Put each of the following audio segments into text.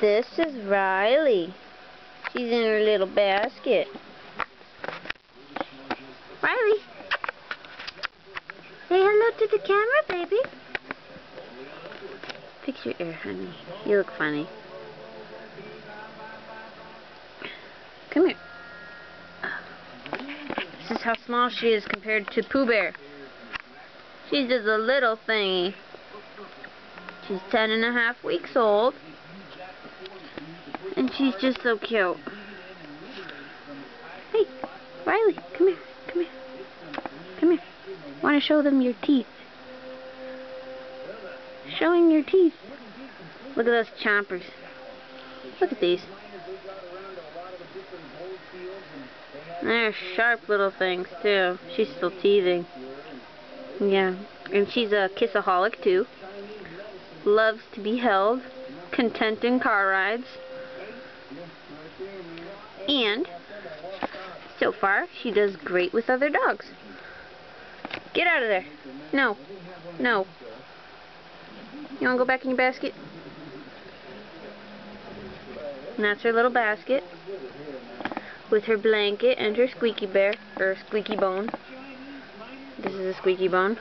This is Riley. She's in her little basket. Riley. Say hello to the camera, baby. Fix your ear, honey. You look funny. Come here. This is how small she is compared to Pooh Bear. She's just a little thingy. She's ten and a half weeks old. She's just so cute. Hey, Riley, come here, come here. Come here. Want to show them your teeth. Showing your teeth. Look at those chompers. Look at these. They're sharp little things, too. She's still teething. Yeah. And she's a kissaholic, too. Loves to be held. Content in car rides. And, so far, she does great with other dogs. Get out of there. No. No. You want to go back in your basket? And that's her little basket with her blanket and her squeaky bear, or squeaky bone. This is a squeaky bone.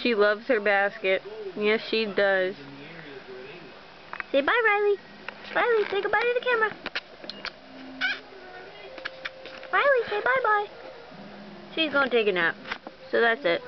She loves her basket. Yes, she does. Say bye, Riley. Riley, say goodbye to the camera. Riley, say bye-bye. She's going to take a nap. So that's it.